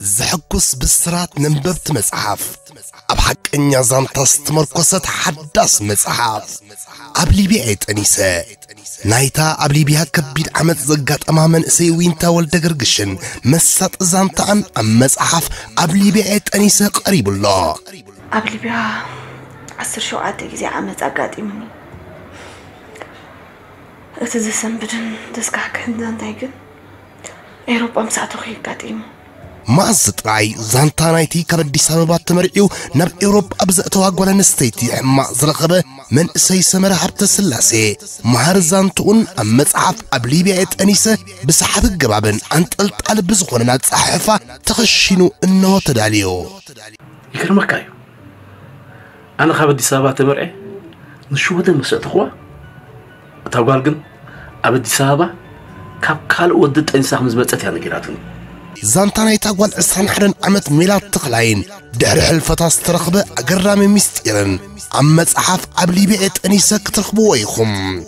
ዘሐጉስ ብስራት ነንበብቲ መጽሓፍ ኣብ ሓቀኛ ዛንታ ዝተመርኰሰት ሓዳስ መጽሓፍ ኣብ ሊብያ የጠኒሰ ናይታ ኣብ ሊብያ ከቢድ ዓመት ዘጋጠማ መንእሰይ ዊንታ ወልደ ግርግሽን መሳጢ ዛንታኣን ኣብ መጽሓፍ ኣብ ሊብያ የጠኒሰ ቀሪቡሎ ኣብ ሊብያ ዓስር ሸውዓተ ግዜ ዓመፅ ኣጋጢሙኒ እቲ ዘሰንብድን ዘስካሕክሕን ዛንታይ ግን ኤሮጳ ምስኣተኹ የጋጢሙ ماز ترعي زانتانايتي كبدي سببات تمرئيو نب إوروب أبزأ تواقوال نستيتي حما زرقبة من إسي سمر حبت سلاسي مهار زانتون أم مصحف أبليبيا إتأنيسة بسحف القبابن أنت قلت على بزغوننا تصحفة تخشينو إنو تداليو يكرمك أيو أنا خابدي سببات تمرئي نشوه ده مسأت خوا تواقوال قن أبدي سببات كاب كال ودت إنساح مزبطت يعني قراتني زانتاناي تاقوال عسران حرن عمت ميلاد تقلعين دهر حلفتاس استرقب اقرامي ميستيرن عمت احاف عبلي بيعت أنيسا كترقبو ويخم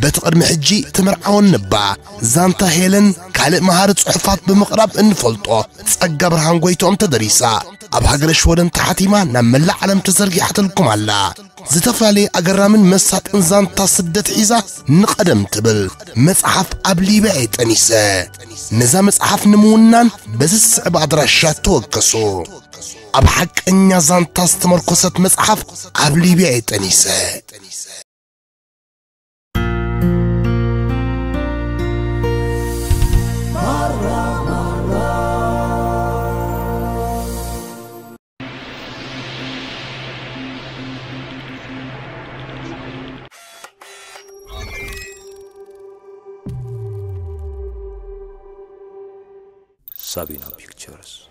بتقر محجي تمرعون نبع زانتا هيلن كالي مهارة صحفات بمقرب انفلطو تسقى برهان قويتو ام تدريسا ኣብ ሃገረ ሽወደን ተሓቲማ ናብ መላእ ዓለም ተዘርጊሓትልኩም ኣላ ዝተፈላለየ ኣገራምን መሳጥን ዛንታ ስደት ሒዛ ንቐደም ትብል መጽሓፍ ኣብ ሊብያ የጠኒሰ ነዛ መጽሓፍ ንምውናን በዚ ስዕብ ኣድራሻ ተወከሱ ኣብ ሓቀኛ ዛንታ ዝተመርኰሰት መጽሓፍ ኣብ ሊብያ የጠኒሰ Sabina Pictures.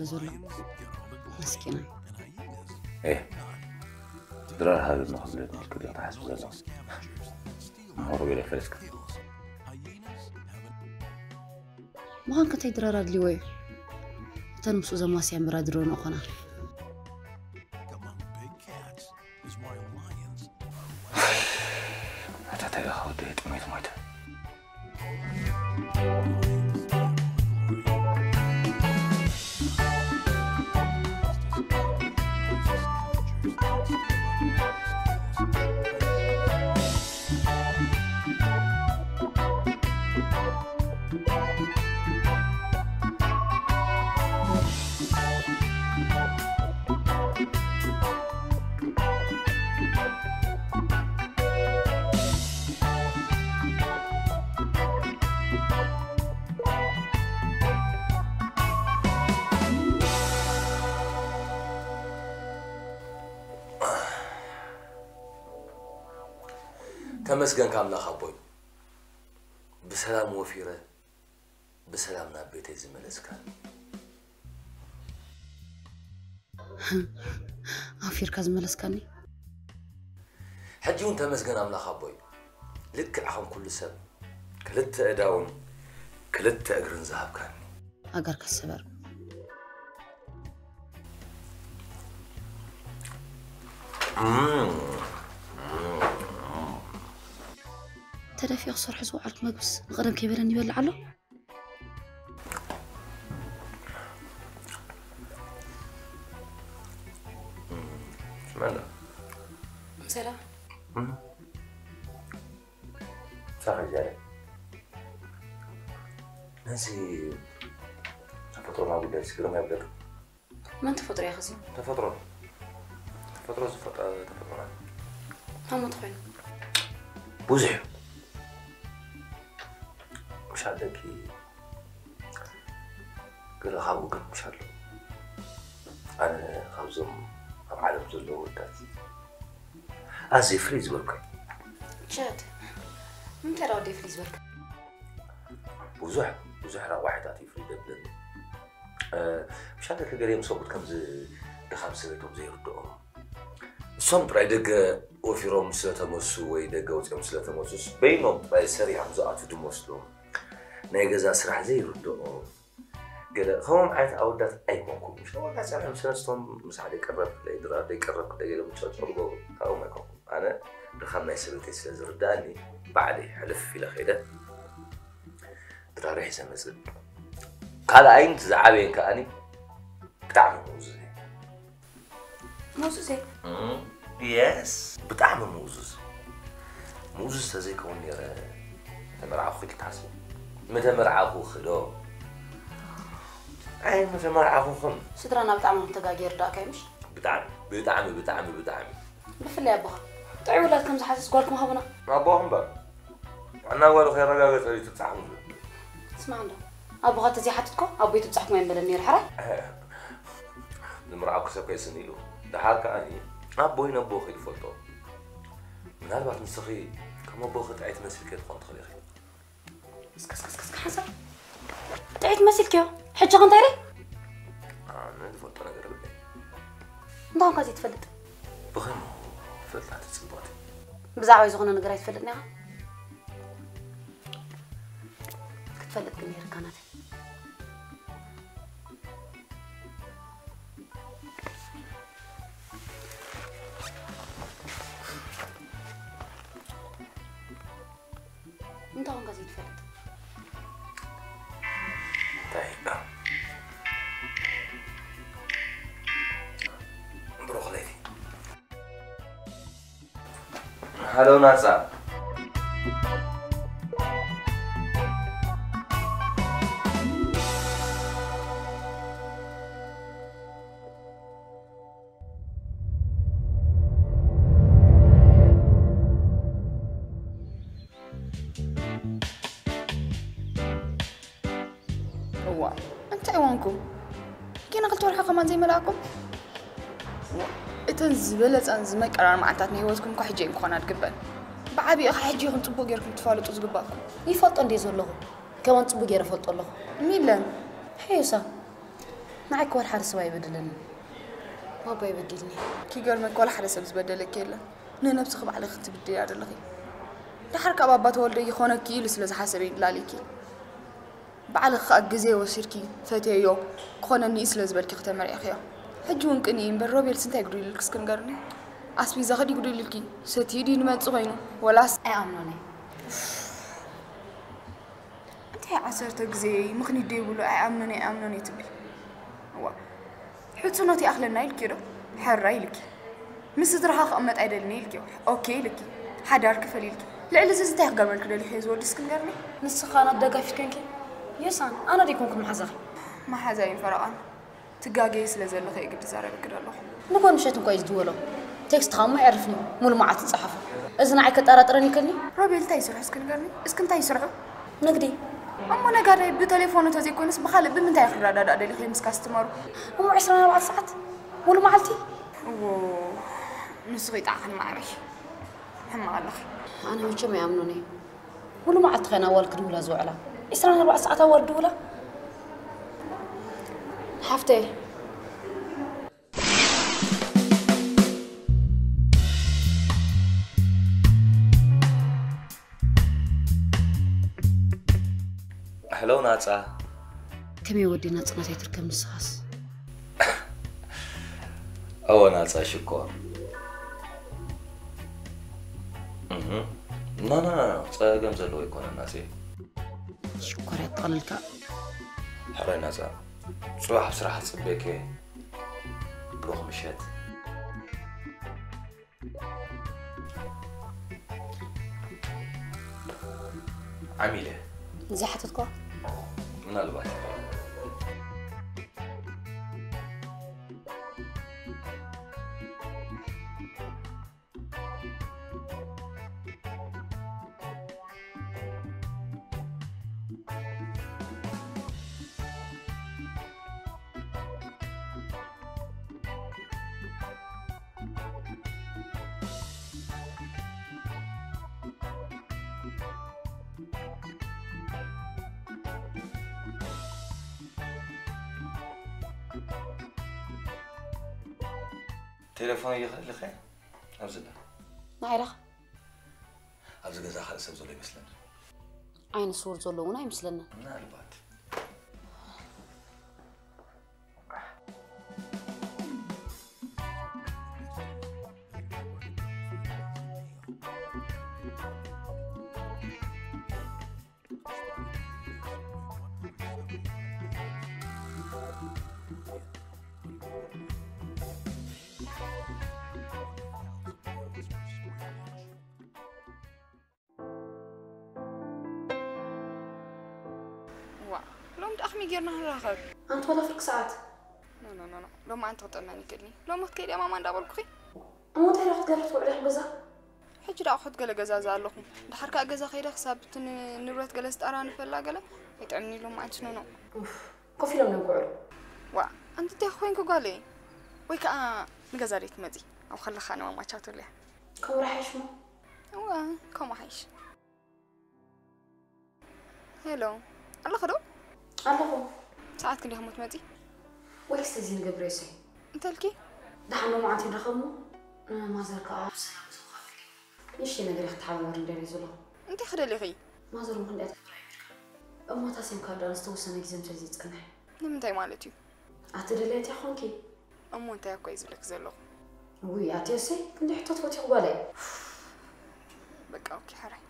بذلهم مسكينة. إيه. درار هذا المخبر كل يقطع حسب زلمة هو بلا فلسكة ما كنت درار هاد الوي تنمسو زماسي عمرها درون أخنا ተመስገን ካምላኽ ኣቦይ ብሰላም ወፊረ ብሰላም ናብ ቤተይ ዝመለስካ ኣፊርካ ዝመለስካኒ ሕጂ እውን ተመስገን ኣምላኽ ኣቦይ ልክዕ ከም ኩሉ ሰብ ክልተ እዳውን ክልተ እግርን ዝሃብካኒ تلافي خسر حزو عرق مقبس غدا كبيرا نبال له مالا سلام. صح رجالي ناسي تفطروا مع بلاد سكروا ما بلاد ما تفطر يا خزي؟ تفطروا تفطروا تفطروا هم تخوين بوزيو እዩ ምሻ ደቂ ገለ ካብኡ ግን ምሻ ኣሎ ኣነ ካብዞም ኣብ ዓለም ዘለዉ ወዳት ኣዝየ ፍልይ ዝበልኩ ሸት ምንታይ ራ ወዲ ፍልይ ዝበልካ ብዙሕ ብዙሕ ረዋሕታት እዩ ፍልይ ደብለኒ ምሻ ደቂ ገሊኦም ሰብኡት ከምዚ ድኻም ሰበይቶም ዘይርድኦም እሶም ጥራይ ደገ ወፊሮም ስለተመሱ ወይ ደገ ወፂኦም ስለተመሱስ በይኖም ጥራይ ሰሪሖም ዝኣቱ ድመስሎም ናይ ገዛ ስራሕ ዘይርድኦም ገለ ከምኦም ዓይነት ኣወዳት ኣይኮንኩም ምስ ኣወዳት ፀርሖም ሰለስቶም ምስ ሓደ ይቀረብ ደይድራ ደይቀረብ ደገሎም ጨጨርጎ ካብኦም ኣይኮንኩም ኣነ ድኻም ናይ ሰበይተይ ስለ ዝርዳእኒ ባዕለይ ሕልፍ ኢለ ከይደ ድራርሒ ዘመፅእ ካልኣይን ዝዓበየን ከኣኒ ብጣዕሚ ምውዙዝ እዩ መውሱሴ የስ ብጣዕሚ ምውዙዝ ምውዙዝ ተዘይከውን ነረ ተመርዓኹ ኢል ትሓስቡ ምተመርዓኹ ክዶ ኣይ ምተመርዓኹኹም ስድራና ብጣዕሚ ተጋጊር ዳእካ ይምሽ ብጣዕሚ ብጣዕሚ ብጣዕሚ ብጣዕሚ ብፍላይ ኣቦኻ ጥዑይ ውላድ ከም ዝሓስስ ጓልኩም ሃቡና ኣቦኹም በር ዋና ጓሉ ከይረጋገፀ እዩ ትብፃሕኩም ስማዕ እንዶ ኣቦኻ ተዘይሓትትኮ ኣቦይ ትብፃሕኩም ኣይንበለን ነይሩ ሕራይ ንምርዓኩ ሰብ ከይስኒ ኢሉ ድሓር ከኣኒ ኣቦይ ነቦ ከይትፈልጦ ምናልባት ንስኺ ከም ኣቦ ክጥዒት መስል ከይትኾን ትኽእል ኢኺ كس كس كس حسن تعيد مسلكيو حجة غنطيري أنا نفوت برا قرب لي نضعو قاسي تفلت بخير فلت حتى تسباتي بزعوة يزغنا نقرا يتفلتني ها كتفلت قنير كانت انت غادي قاسي تفلت طيب. مبروك ليدي هالو ناصر እተን ዝበለፀን ዝመቀራር መዓልታት ናይ ሂወትኩም እኳ ሕጂ ክኾና ድግበን ብዓብዪ ኸ ሕጂ ይኹን ፅቡቅ ጌርኩም ትፋልጡ ዝግባእኩም ይፈልጦ እንዴ ዘለኹ ከመን ፅቡቅ ገይረ ፈልጦ ኣለኹ ሚለን ሕዩሳ ንዓይ ክወል ሓደ ሰብ ኣይበድለኒ ባባ ይበድልኒ ኪገርመክ ወላ ሓደ ሰብ ዝበደለክ የለን ንነብሲ ክባዕሊ ክትብድል እያ ዘለኺ ድሓር ካብ ኣባ ተወልደ ይኾነኪ ኢሉ ስለ ዝሓሰበ ይድላሊኪ ባዕልክ ከዓ ግዜ ወሲድኪ ፈትዮ ክኾነኒ እዩ ስለ ዝበልኪ ክተመሪዕኽዮ ሕጂ እውን ቅኒ እምበር ሮቤልስ እንታይ ጉድልልክ እስክንገርኒ ኣስቢዛ ኸዲ ጉድልልኪ ሰትዩ ዲ ንመፅእ ኮይኑ ወላስ ኣይኣምኖኒ እንታይ ዓሰርተ ግዜ ምኽኒት ደይብሉ ኣይኣምኖን ኣይኣምኖን እየ ትብል እዋ ሕፁኖት ይኣኽለና ኢልኪ ዶ ሕራ ኢልኪ ምስ ስድራኻ ክቕመጥ ኣይደልኒ ኢልኪ ኦኬ ኢልኪ ሓዳር ክፈል ኢልኪ ልዕሊ እዚ እንታይ ክገርመልክ ደሊኹ እየ ዝወዲ እስክንገርኒ ንስኻ ናት ደጋፊት ኮንኪ የሳን ኣነ ደይኮንኩ መሓዛኺ ማሓዛ እዩ ፈረቓን تجاجي سلزل خي قد بكرة الله نكون شيت كويس دولو تكست خام عرفني مول معات إذا اذن عيك تراني كني ربيل التاي سرح سكن غرني اسكن تاي سرح نقدي اما أنا نقدي بتليفون تزي كونس بخالب بمن تاي خرا دادا دلي خي مسكاس تمر مو 24 ساعات مول معالتي نسوي تعخن معرش حما الله أنا مش ما يامنوني مول معات خنا والك إسرائيل أربع ساعات أول دولة ሓፍተይ ሕሎ ናፃ ከመይ ወዲና ፅናተይ ትርከብ ንስኻስ ኣወ ናፃ ሽኮር ናና ፀገም ዘለዎ ይኮነ ናፄ ሽኮር የጠቕልልካ ሕራይ ናፃ صباح بصراحة صبيك بروح مشات عميلة. زي حتتقع من الوقت. እየኸልኸ ኣብዚ ዳ ንዓይራኻ ኣብዚ ገዛ ካልእ ሰብ ዘሎ ይመስለኒ ዓይነ ስውር ዘሎ እውን ኣይምስለንን ምናልባት غير نهار اخر غنتوضى في الكسعات لا لا لا لو ما أنت غتأماني كلني لو ما تكيلي ماما ندابل كخي أموت على اخت قالت وعلى حجزة حجرة أخت قال جزاز زالكم دحرك اجازة خير خسابت نبرت قال استقران فلا قال يتعني لو ما انت نو. نو أوف. كوفي لو نقول وا. أنت تي اخوينك قالي ويك أنا ا نغزاريت مزي أو خلى خانة ما تشاتو ليه كم راح يشمو وا. كم راح يش هلو الله خدو. ኣለኸ ዶ ኣለኹ ሰዓት ክንደይ ከምኡ ትመፂ ወይ ክስተዚ ንገብረ እሰይ እንተልኪ ድሓን ሎማዓንቲ ንረኸብሞ ማዘር ከዓ ንእሽተይ ነገር ክትሓባበር እንደርዩ ዘሎ እንታይ ክደሊኺ ማዘር ም ክንደያ ትገብራ እሞታ ሲም ካርዳ ንዝተወሰነ ግዜ ምስ እዚ ይፀንሕ ንምንታይ ማለት እዩ ኣትደለየት ይኾንኪ እሞ እንታይ እኳ እዩ ዝብለክ ዘለኹ ውይ ኣትዮሰይ ክንደይ ሕቶት ፈትኹ ጓለይ በቃ ኦኬ ሕራይ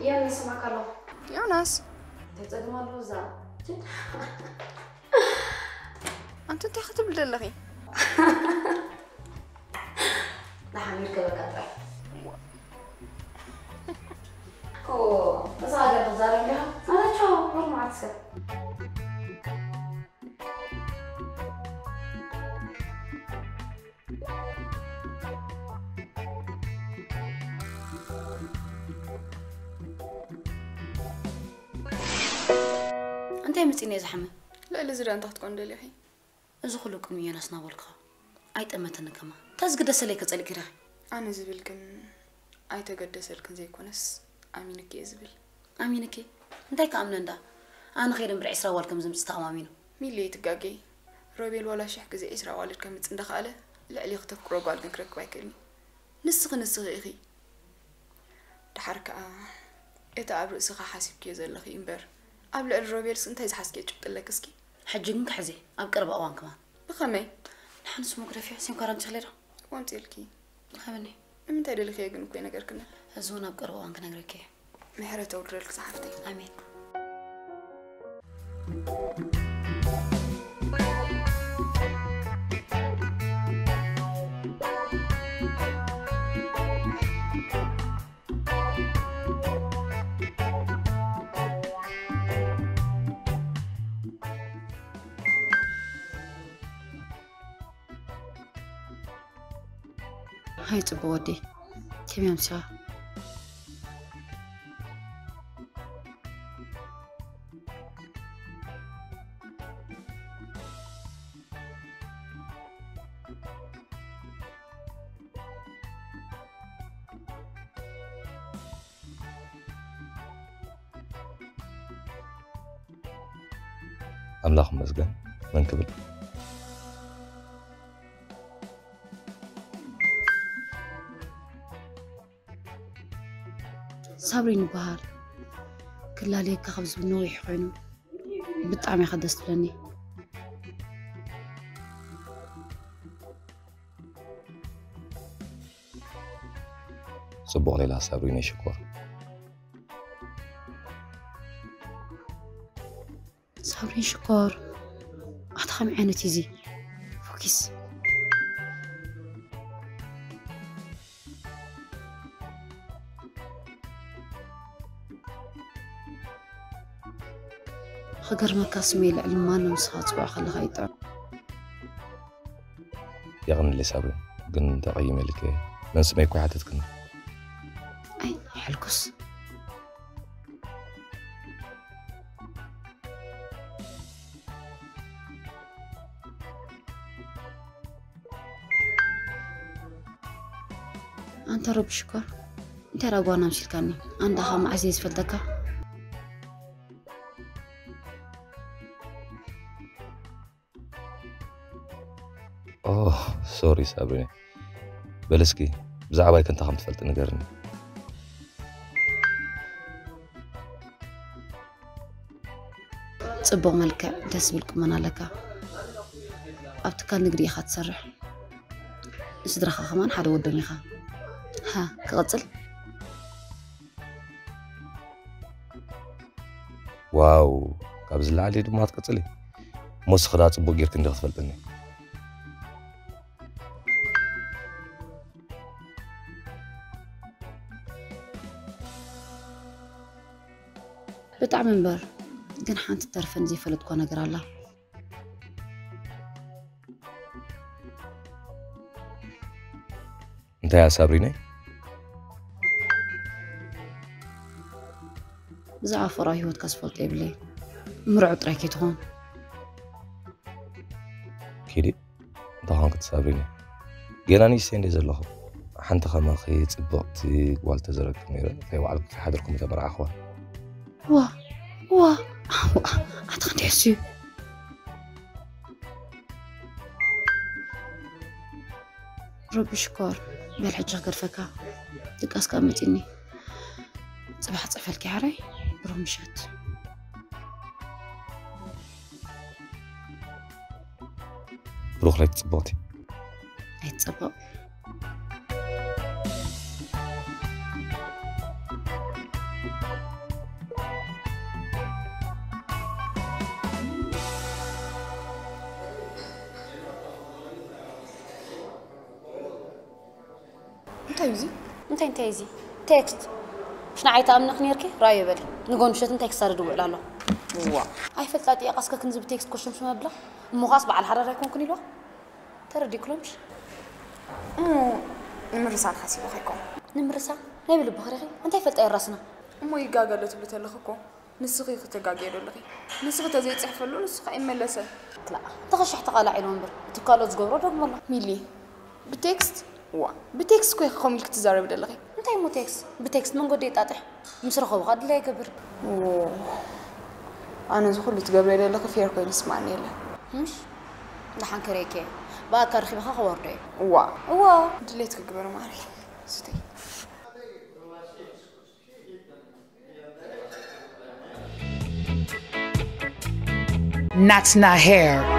يلا نسمعك الله يونس. أنت أنت خطب للغي نحن كذا كذا أوه بس هذا بزار لها أنا شو እንታይ መፂና እዩ ዝሓመ ልዕሊ ዝዳ እንታይ ክትኮን ደሊኺ እዚ ኩሉ ቅድሚ ዮናስ እናበልካ ኣይጠመተኒ ከማ እንተዝግደሰለይ ከፀሊቅ ይረኺ ኣነ ዝብል ግን ኣይተገደሰልክን ዘይኮነስ ኣሚንክ እየ ዝብል ኣሚንኬ እንታይ ከኣምነ እንዳ ኣነ ከይደ ብሪ ዒስራ ዋል ከም ዝምፅእ ተኣማሚኑ ሚለ ትጋገይ ሮቤል ዋላ ሽሕ ግዜ ዒስራ ዋልድ ከምፅ እንዳኸኣለ ልዕሊ ክተፍቅሮ ጓል ግን ክረክብ ኣይክእልኒ ንስኺ ንስኺ ኢኺ ድሓር ከዓ እቲ ኣብ ርእስኻ ሓሲብክዮ ዘለኺ እምበር ኣብ ልዕሊ ሮቤልስ እንታይ ዝሓስክዮ ጭብጥለክ እስኪ ሕጂ ግን ካሕዘ ኣብ ቀረባ እዋን ከማን ብኸመይ ንሓንስ ሞግረፊያ ሲም ካራንቲ ክሌዳ ወንፂልኪ ሃበኒ ንምንታይ ደልኽዮ ግን እኮይ ነገር ክነ እዚ እውን ኣብ ቀረባ እዋን ክነግረከ እየ ምሕረት ኣውድረልክ ፀሓፍተይ ኣሜን هاي تبو كم يوم سوا أملاخ مزقن من قبل ሳብሪን ይበሃል ክላለየካ ካብ ዝብል ነዊሕ ኮይኑ ብጣዕሚ ኢኻ ደስ ትብለኒ ጽቡቕ ሌላ ሳብሪነ ይሽኮር ሳብሪን ሽኮር ኣታ ከመይ ዓይነት እዩ እዚ كرمكاسميل علمان مسخاتوا عقل غيطا يغن اللي سابي قن دقي ملك ننسى ما يكون عدد كن أي حلقص. أنت رب شكر. أنت رب وأنا مشلكاني. أنت خام عزيز فلدكا ሶሪ ሳብሪነ በል እስኪ ብዛዕባይ ከንታ ከም ትፈልጥ ንገርኒ ፅቡቕ መልክዕ ደስ ዝብል ቁመና ኣለካ ኣብ ትካል ንግዲ ኢኻ ትሰርሕ ንስድራኻ ኸማን ሓደ ወዶም ኢኻ ሃ ክቕፅል ዋው ካብ ዝለዓለ ድማ ትቅፅል እየ መወስኽዳ ፅቡቅ ጌርክ እንዲ ክትፈልጥኒ منبر. كان حانت الطرف نزيف ولا تكون قرالا انت يا صابريني زعف راهي وتكسفلت طيب لي. بلي مرعود راكي تهون كيدي ضحان كتصابريني قالاني سين ديز الله حنت خماخي تبقتي والتزرك ميرا. في وعلك حضركم تمر اخوه ዋ ዋ ዋ ኣታ ክንደይ እዩ ረቢ ሽኮር በል ሕጂ ክገድፈካ ድቃስካ መፂኒ ፅባሕ ፅፈልኪ ሓረይ ብሩህ ምሸት ብሩኽ ለይቲ ፅብቕቲ ኣይትፀበቕ ሽናዓይተ ኣምነኽ ነርኪ ራእዮ በል ንጎን ምሸት እንታይ ክሳደ ድውዕል ኣሎ ዋ ኣይፈልጣ ጥያ ቃስከ ክንዝብ ቴክስት ኮሽምሽም ኣብላ እሞኻስ በዓል ሓዳር ኣይኮንኩን ኢልዋ ተረዲክሎምሽ እሞ ንምርሳን ሓሲቦ ኸይኮም ንምርሳ ናይ ብልቢ ክሪኺ እንታይ ፈልጣ የራስና እሞ ይጋገሎ ትብሉ ተለኹ እኮ ንስኺ ክትጋገየዶ ኣለኺ ንስኺ ተዘይፅሕፈሉ ንስኻ ይመለሰን ላ ተኸሻሕ ተቓላዕ ኢሉ እምበር እቲ ካልኦት ዝገብሮ ደግሞ ኣሎ ሚሊ ብቴክስት ዋ ብቴክስት ኮ ከምኡ ኢል ክትዛረብ ደለኺ እንታይ ሞ ቴክስት ብቴክስት መንገዲ የጣጥሕ ምስ ረኸቡካ ድላ ይገብር ኣነ እዚ ኩሉ ትገብረ ደለኺ ፌር ኮይኑ ስማዕኒ የለን ምሽ ድሓን ከረይከ በኣካ ረኺብካ ክወርዶ እዩ ዋ እዎ ድሌት ክግበር ማሪ ስተይ Natna hair.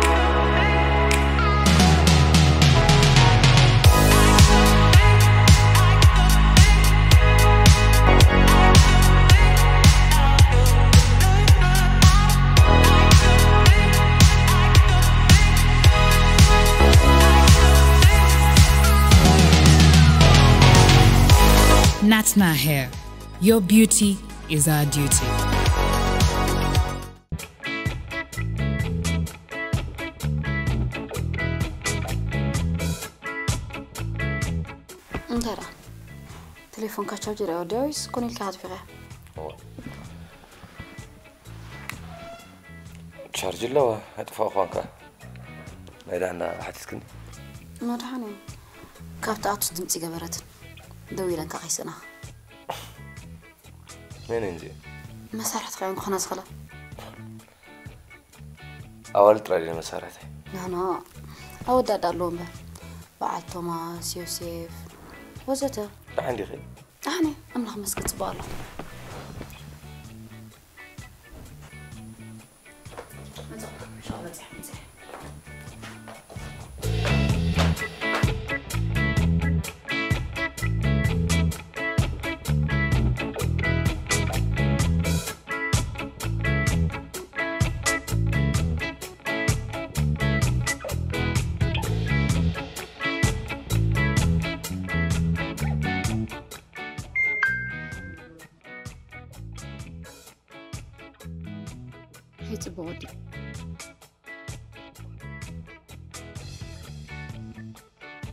Ratna Hair. Your beauty is our duty. Ndara, telefonka charger dois kon il kaad vire. Charger lawa, atfa khwanka. Maydana hatiskini. Nodhani. Kaabta aad tudintiga baratin. Dawilan ka qaysanaha. мененже خلا. أول ترالی مسارته نه نه нана داد دارلون به بعد توماس يوسف. وزته. عندي خير أحني أملخ مسكت بالله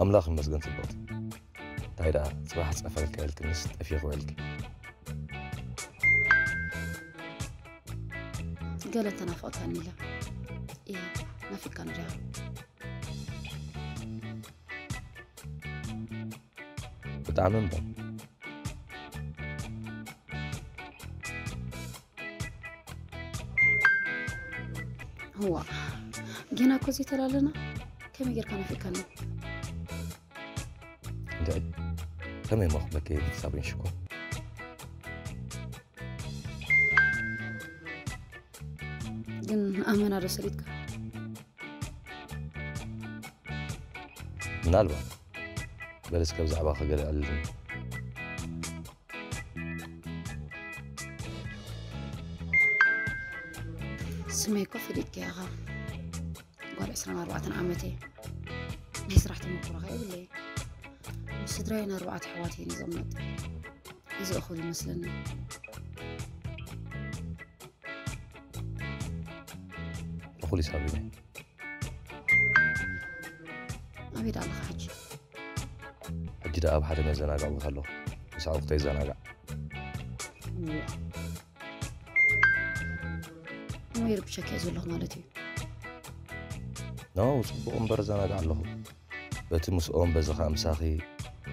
ኣምላኽ ይመስገን ፅብቕቲ እንታይ ደኣ ፅባሕ ፀፈልካ ኢልክ ምስ ጠፊኹ ኢልክ ገለ ተናፍቕካኒ ኢለ እየ ናፊካ ንሪኣ ብጣዕሚ እምበር ህዋ ጌና እኮ ዘይተላለና ከመይ ጌርካ ናፊቅካኒ እንታይ ከመይ መኽበከ ሳብን ሽኮ ግን ኣመና ዶ ሰሊጥካ ምናልባት በለስ ከብ ዛዕባ ክገልዐልኒ ስመይ ኮ ፈሊጥካ ኢኻ ጓል 24 ዓመት እየ ናይ ስራሕ ተመክሮ ኸ የብለየ ምስ ስድራይን ኣርባዕተ ኣሕዋት እየን ይቕመጥ እዚ እኹል ይመስለኒ እኹል ሳቢነ ኣበይ ዳ ኣለኻ ሕጂ ሕጂ ዳ ኣብ ሓደ መዘናግዕ ቦታ ኣለኹ ምስ ኣቡክተ ይዘናጋዕ ሞይር ብሸክ እየ ዘለኹ ማለት እዩ ኖ ፅቡቕ እምበር ዘናጋዕ ኣለኹ በቲ ምስኦም በዚ ከዓ ምሳኺ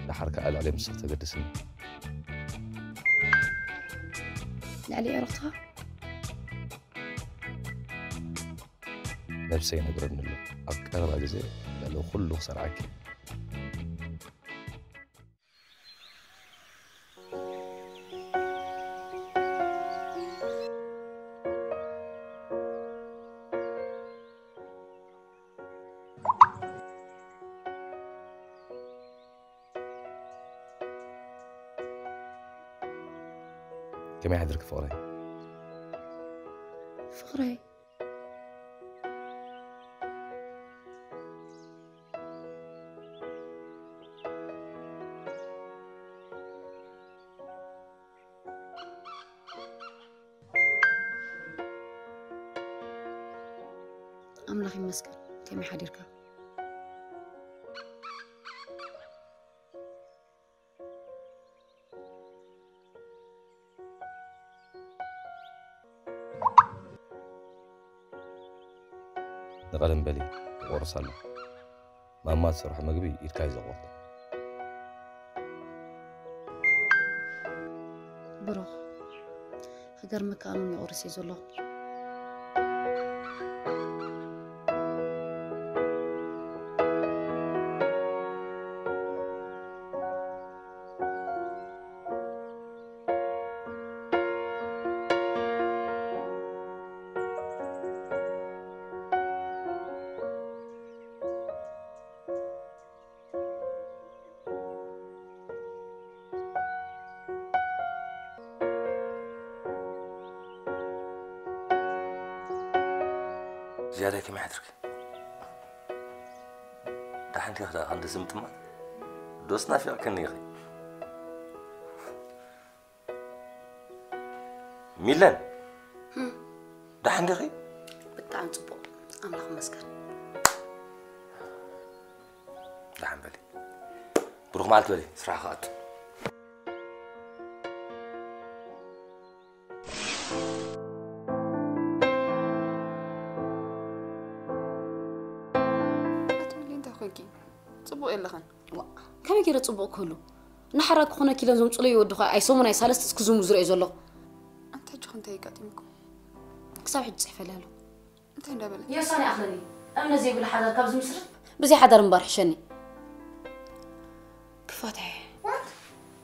لحركة قالوا عليه مسيحة القديسين لعلي عرفتها؟ لابسين قرب من له أكثر بعد زي لأنه لو صار صرعك ما يعذرك يحضرك فقراي فقراي أملغي مسكن. تيمي حديركا ይቆርስ ኣሎ ማማ ዝሰርሖ ምግቢ ኢድካ እዩ ዘቑርጥ ብሩኽ ክገርመካ ኣነ ይቆርስ እየ عند سمتما دوسنا في كنيغي ميلان. دحنيغي بتعم صبو أملاخ مسكر. دحن بلي. بروح معلت بلي. سرعة خاطر. ክህሉ ንሓራ ክኾነ ኪለን ዘምፅሎ ይወድኻ ኣይ ሰሙን ኣይ ሳለስተ እስክዝሙ ዝርኦ ዘለኹ አንተ ሕጂ እንታይ ይጋጢምኩም ክሳብ ሕጂ ፅሕፈለ ኣሎ እንታይ እንዳበለ የሳኒ ኣኽለኒ እምነ ዘይብሉ ሓዳር ካብ ዝምስርት ብዘይ ሓዳር እምበር ሕሸኒ ክፋት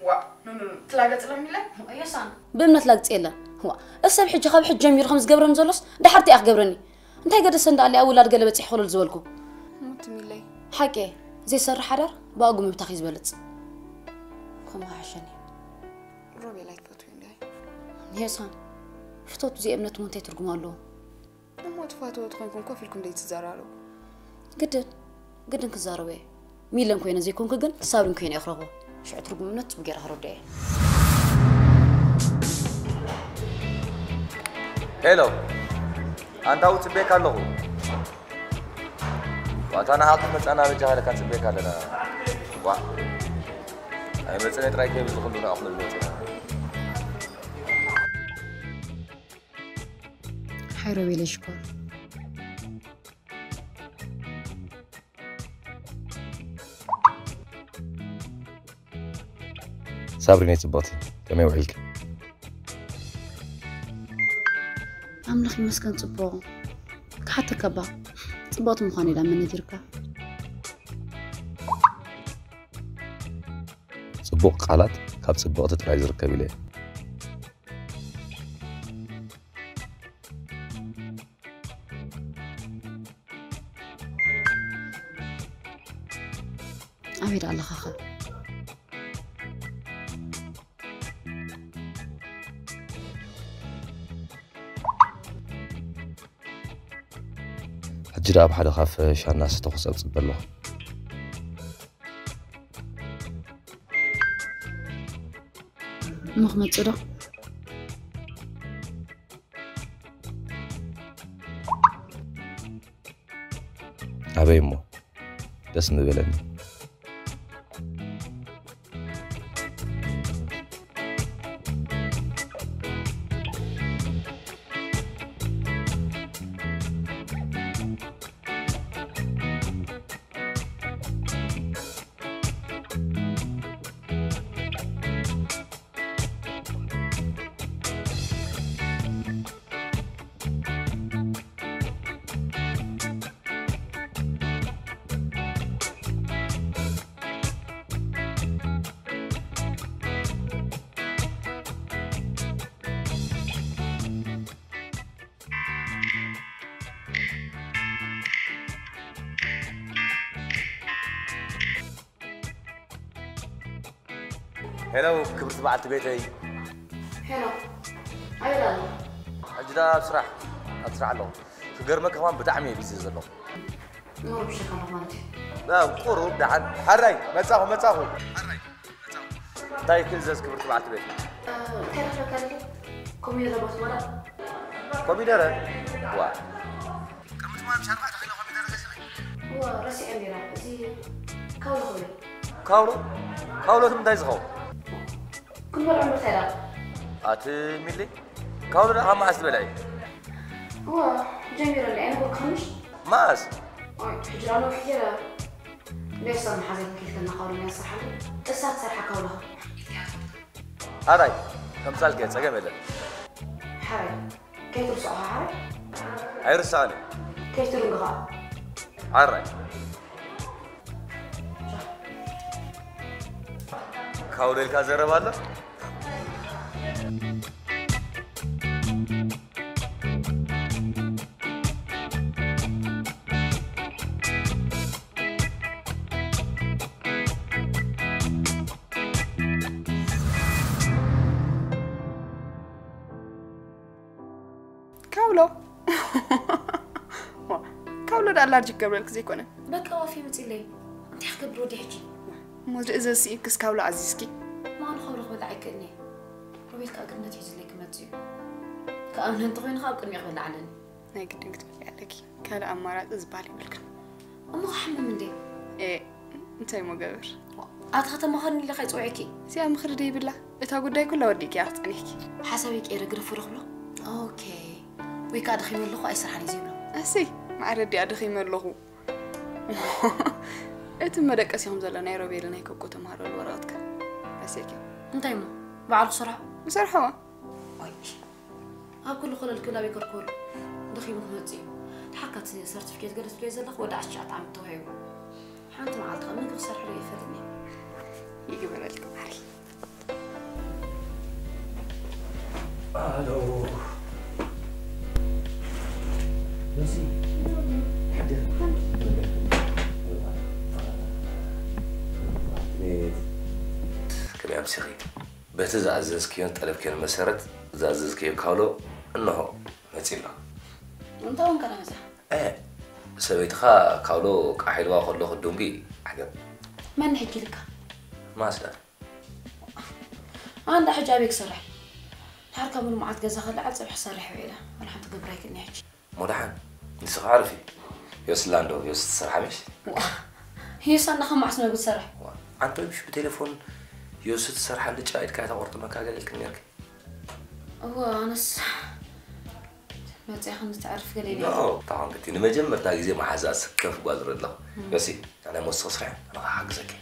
ዋ ትላገፅሎም ኢለ የሳኒ ብእምነት ላግፅ የለን ዋ እሰብ ሕጂ ካብ ሕጂ ጀሚሩ ከም ዝገብረኒ ዘሎስ ዳሓርቲ እያ ክገብረኒ እንታይ ገደሰ እንዳለ ኣብ ውላድ ገለ በፂሕ ክእለሉ ዝበልኩ ሙት ሚለይ ሓቂ ዘይሰርሕ ሓዳር ብኣጉ ምብታኽ እዩ ዝበልፅ ከምኡ ሓሸኒ ሮቤል ኣይትፈትዩ እንዳይ የሳን ፍቶት ብዘይ እምነት ሞ እንታይ ትርጉም ኣለዎ እሞ ትፋትወት ኮንኩም ኮፍ ኢልኩም ደይ ትዘራረቡ ግድን ግድን ክዛረበ እየ ሚለን ኮይነ ዘይኮንኩ ግን ሳብርን ኮይነ እየ ክረኽቦ ሽዑ ትርጉም እምነት ፅቡቅ ጌራ ክረዳ እየ ሄሎ ኣንታ ው ፅቤካ ኣለኹ ዋታና ሃልቲ መፃና በጃ ሃለካ ፅቤካ ኣለና ዋ ኣይ መፅነ ጥራይ ከይብ ዝኽሉ ንኣኹ ንዝመፅና ሓይ ሮቤል ሽኮር ሳብሪ ናይ ፅብቕቲ ከመይ ውዒልክ ኣምላኽ ይመስገን ፅቡቕ ክሓተካ ባ ፅቡቕቲ ምዃኑ ኢላ መነት ይርካ ጽቡቕ ቃላት ካብ ጽብቕቲ ጥራይ ዝርከብ ኢለ ኣበይ ዳ ኣለኻ ኸ ሕጂ ዳ ኣብ ሓደ ካፈ ሻና ስተ ክሰብፅብ machen jetzt, oder? Abemo. Das sind wir هلا وكبرت بعد تبيت هي هلا أيلا أجدا بسرح أسرع له. كجرمك كمان بتعمي بيزيز له نور بشكل مانتي لا قرو دحن حري ما تساهو ما تساهو. حري طيب كل زز كبرت بعد أه، كيف تعرف لك كمبيوتر بطمرة كمبيوتر وا كم تمان مش عارفة تخيل كمبيوتر زي هو راسي عندي زي كاولو كاولو؟ كاولو تم دايز هو كل مرة عمر ثلاث ኣቲ ሚሊ ካውሎ ዳ ካብ መዓስ ዝበልዐ እዩ هو جميلة اللي أنا بقول خمش መዓስ حجرانه وحجرة ليش صار محازن كيف كنا قاولين يا صاحبي الساعة سرحة كولها ሓራይ ከምሳልከ ፀገም የለን حري كيف ترسعها حري ኣይርሳዕኒ كيف ترنقها ሓራይ ካውሎ ኢልካ كولر ألارجيك قبلك زي كنا بك أوافي متلي أنت حق برودي حجي ما أدري إذا عزيزكي ما نخورك وذا عيكني عبيد كأكنة تيجي لك ما تجي كأنا نتغين خاب كن يغلى علن نايك دنك تبلي عليك كهل أمارات زبالي بلك أما خحمة من دي إيه انتي مو قبر أتخطى مخرني لخي توعيكي سيا مخر دي بلا إتاقود داي كل وديك يا أختنيكي حسابيك إيرا قرفو رغلو أوكي ويكا أدخي من لخو أي سرحاني زيبلو أسي ما أردي أدخي من لخو إتم مدك أسيهم زلنا يروبي لنا يكوكو تمهارو الوراتك أسيكي انتي مو بعد سرعه مسرحوا ها كل خلال كلها بيكركول دخي مخنوتي تحققت سيرتيفيكيت قالت بلي زلق ولا عشت عام توهيو حانت معلت غمك خسر حرية يجي من لك معي ألو. نسي. نعم. كلام سخيف. بس زعزز كيون طلب كيون مسرت زعزز كيون كاولو إنه متيلا انت وين كان مزح إيه سويتها كاولو كحلوة خلو خدوم بي عجب ما نحكي لك ما أسأل عندها حجابك صرح حركة من معاد جزا خلي عاد صبح صرح ويلا ولا حتى قبرك اني احكي مدحن نسخ عارفي يوس لاندو يوس الصراحة مش هي صار نخم عسنا بتصرح أنت مش بتليفون يوسف الصراحة اللي جايد كاتا ورد ما كاجل لك نيرك هو أنس ما تيخون تعرف قليل يعني. لا طبعا قلت لي ما جمرتها زي ما حزاز كيف قادر الله. يوسف أنا مو أنا حق زكي.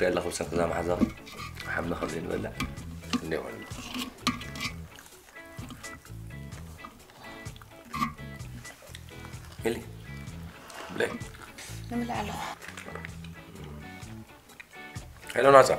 يلا خلصنا كلها محظة حاب ناخذ نولع نولع ملي بلاي. نولع له حلو ناصر.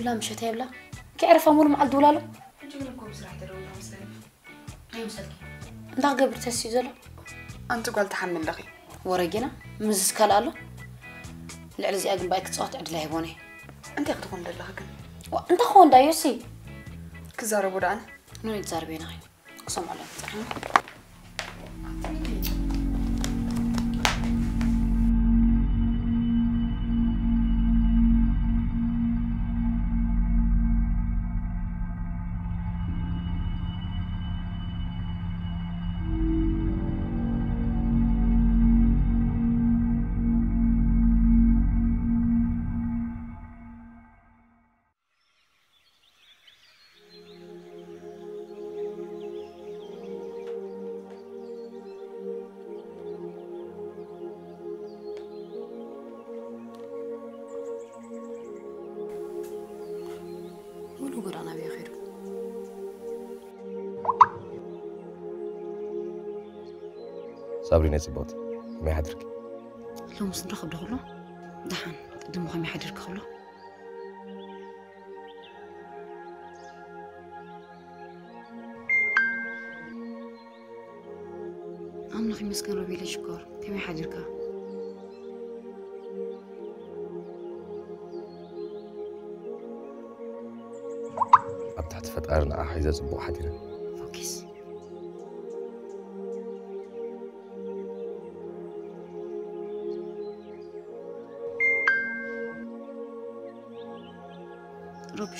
هتبلع مش هتبلع كيعرف امور مع الدولالو نجيبلكم صراحة درونا مسالي اي مسالي دا قبرت انت قلت حمل لغي ورجنا مزز كالالو لعل زي اجن بايك تصوت عند لاهبوني انت اخدكم لله كن وانت خون دايوسي كزاربو دان نوني تزاربينا سمع الله صابري نسي بوت ما يحضرك. لو مصنرا خبره خلو دحان قدم مخام يحضرك خلو أنا نخي مسكن ربي لي شكور كم يحضرك. أبتحت فتقارنا أحيزة زبو حديرك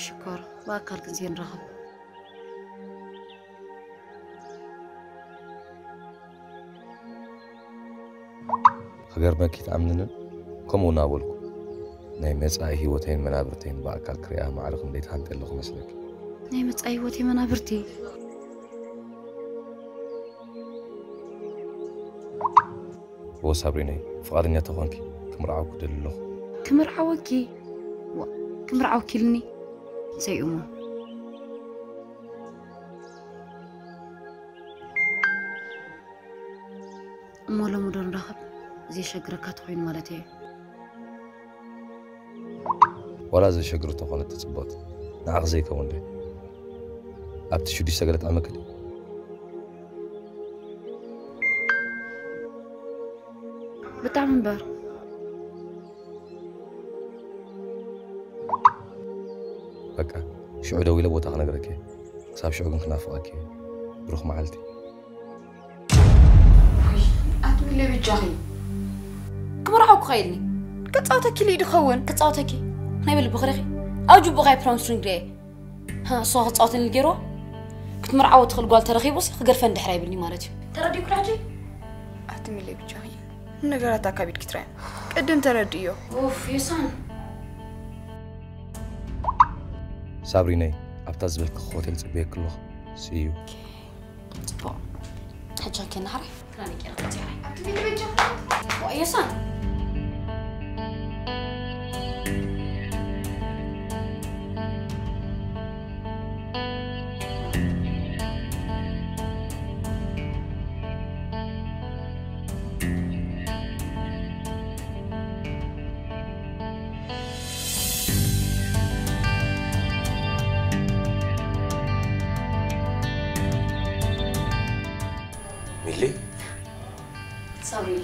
ረቢ ሽኮር ብኣካል ግዜ ንረኽብ ክገርመኪ ተኣምንን ከምኡ እናበልኩ ናይ መፃኢ ሂወተይን መናብርተይን ብኣካል ክሪኣ ማዕረ ክንደይ ተሃንተ ኣለኹ መስለኪ ናይ መፃኢ ሂወት መናብርቲ ዎ ሳብሪነይ ፍቓደኛ ተኾንኪ ክምርዓው ክደሊ ኣለኹ ክምርዓወኪ ዋ ክምርዓወኪ ኢልኒ ዘይእሞ እሞ ሎሚ ዶ ንረኽብ ዘየሸግረካ ተኮይኑ ማለት እዩ ዋላ ዘሸግር ተኾነ ተፅብቕቲ ንዓኽ ዘይከውን ደ ኣብቲ ሽዱሽተ ገለ ጣዕመክል ብጣዕሚ እምበር በቃ ሽዑ ደው ኢለ ቦታ ክነግረኪ እየ። ክሳብ ሽዑ ግን ክናፍቐኪ እየ። ብሩኽ መዓልቲ ኣትሚለ ብጃኺ ክምርዓው ክኸይልኒ ክፃወተኪ ኢሉ ድኸውን ክፃወተኪ ናይ በሊ ብኽሪኺ ኣብ ጅቡኻይ ፕሮምስትሪንግ ድየ እሷ ክፃወተኒ ገይርዋ ክትምርዓዎ ትኽእል ጓል ተረኺቡስ ክገርፈን ድሕራ ይብልኒ ማለት እዩ ተረዲኡ ኩራጂ ኣትሚለ ብጃኺ ነገራት ኣካቢድኪ ትራያ ቅድም ተረድዮ ኡፍ የሳን ሳብሪነይ ኣብታ ዝበልክ ሆቴል ፅበየክ ኣለኹ ስዩ ፅቡቅ ሕጂ ከናሓረ ክናነቂና ክፅያ የሳን ሚሊ Sorry.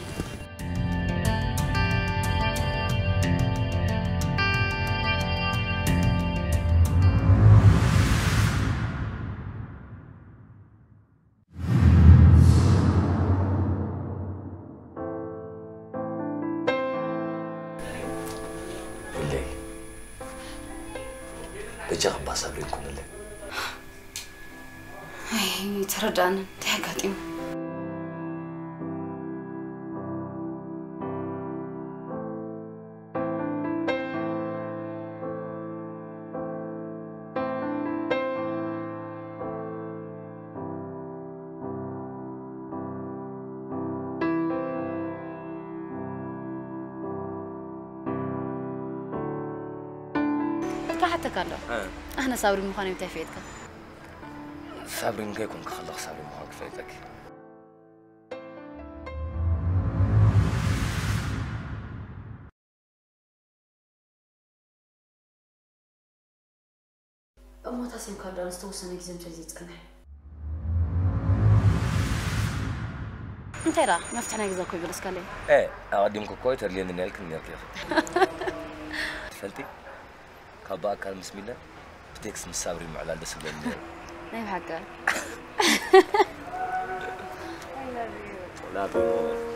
بجغبة صبري كون اللي اي تردان صبر مخاني متاع فاتك صبري نلقاكم خلق صبري مخاك فاتك أما تاسي مكرر نستوصل نجزم تزيد تنحي انت راه ما فتحنا كذا كوي بالسكا ليه إيه اودي مكو كوي ترلي نالك نالك يا فهمتي كبا كلمس منا بتكس مسابري مع الدس اللي نايم حقا I love you. I love you.